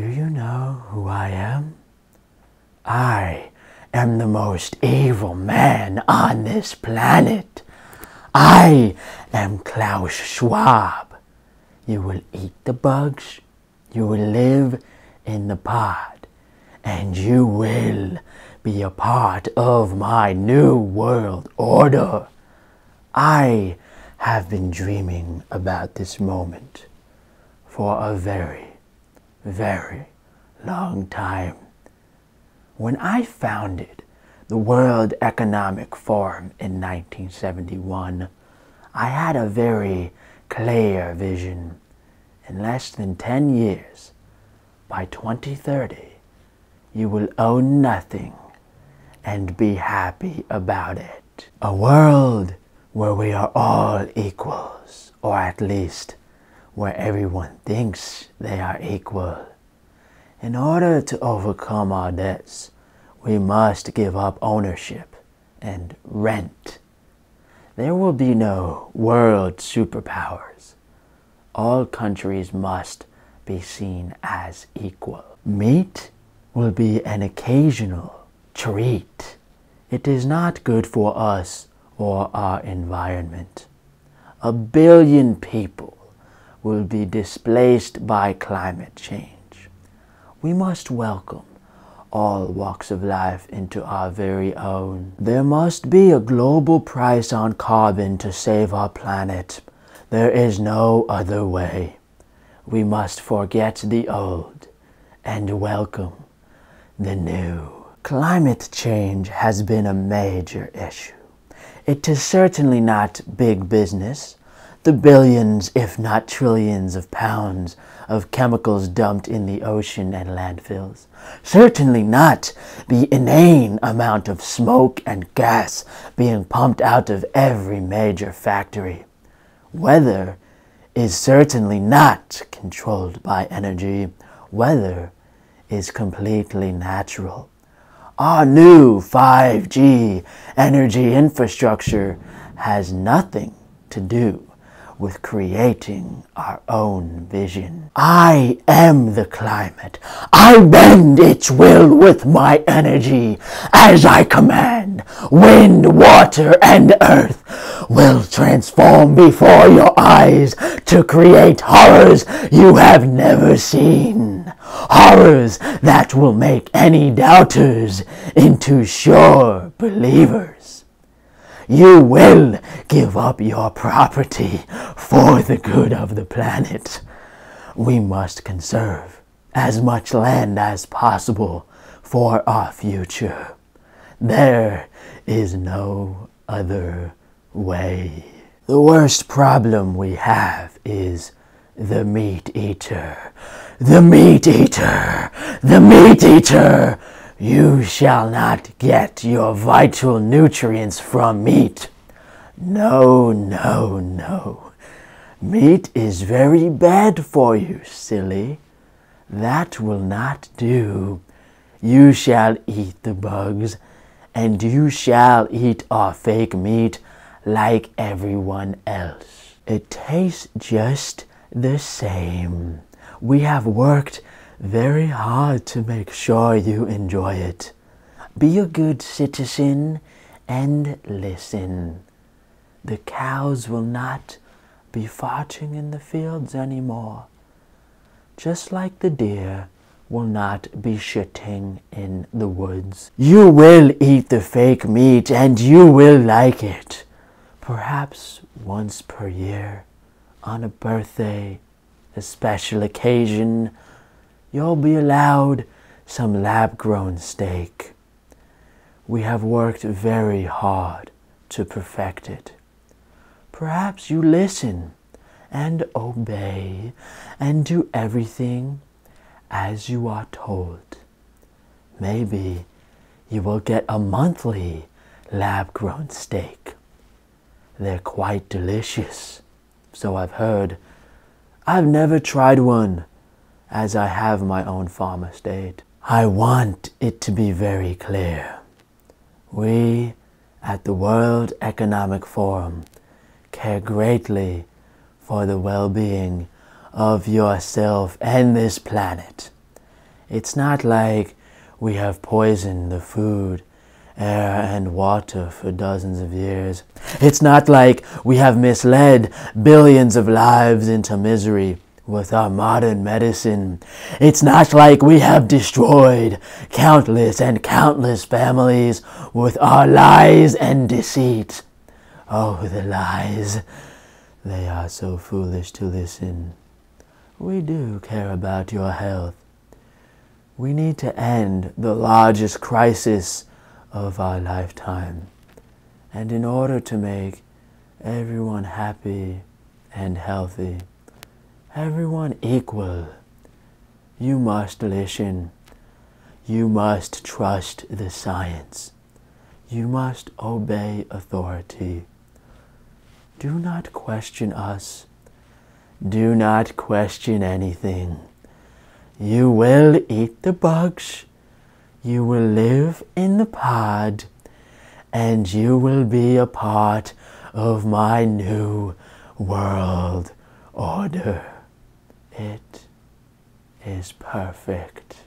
Do you know who I am? I am the most evil man on this planet. I am Klaus Schwab. You will eat the bugs, you will live in the pod, and you will be a part of my new world order. I have been dreaming about this moment for a very, very long time. When I founded the World Economic Forum in 1971, I had a very clear vision. In less than 10 years, by 2030, you will own nothing and be happy about it. A world where we are all equals, or at least where everyone thinks they are equal. In order to overcome our debts, we must give up ownership and rent. There will be no world superpowers. All countries must be seen as equal. Meat will be an occasional treat. It is not good for us or our environment. A billion people will be displaced by climate change. We must welcome all walks of life into our very own. There must be a global price on carbon to save our planet. There is no other way. We must forget the old and welcome the new. Climate change has been a major issue. It is certainly not big business. The billions, if not trillions, of pounds of chemicals dumped in the ocean and landfills. Certainly not the inane amount of smoke and gas being pumped out of every major factory. Weather is certainly not controlled by energy. Weather is completely natural. Our new 5G energy infrastructure has nothing to do with creating our own vision. I am the climate. I bend its will with my energy as I command. Wind, water, and earth will transform before your eyes to create horrors you have never seen. Horrors that will make any doubters into sure believers. You will give up your property for the good of the planet. We must conserve as much land as possible for our future. There is no other way. The worst problem we have is the meat eater. The meat eater! The meat eater! You shall not get your vital nutrients from meat. No, no, no. Meat is very bad for you, silly. That will not do. You shall eat the bugs, and you shall eat our fake meat like everyone else. It tastes just the same. We have worked very hard to make sure you enjoy it. Be a good citizen and listen. The cows will not be farting in the fields anymore, just like the deer will not be shitting in the woods. You will eat the fake meat and you will like it. Perhaps once per year, on a birthday, a special occasion, you'll be allowed some lab grown steak. We have worked very hard to perfect it. Perhaps you listen and obey and do everything as you are told. Maybe you will get a monthly lab grown steak. They're quite delicious, so I've heard. I've never tried one as I have my own farm estate. I want it to be very clear. We at the World Economic Forum care greatly for the well-being of yourself and this planet. It's not like we have poisoned the food, air, and water for dozens of years. It's not like we have misled billions of lives into misery with our modern medicine. It's not like we have destroyed countless and countless families with our lies and deceit. Oh, the lies. They are so foolish to listen. We do care about your health. We need to end the largest crisis of our lifetime. And in order to make everyone happy and healthy, everyone equal, you must listen. You must trust the science. You must obey authority. Do not question us. Do not question anything. You will eat the bugs. You will live in the pod. And you will be a part of my new world order. It is perfect.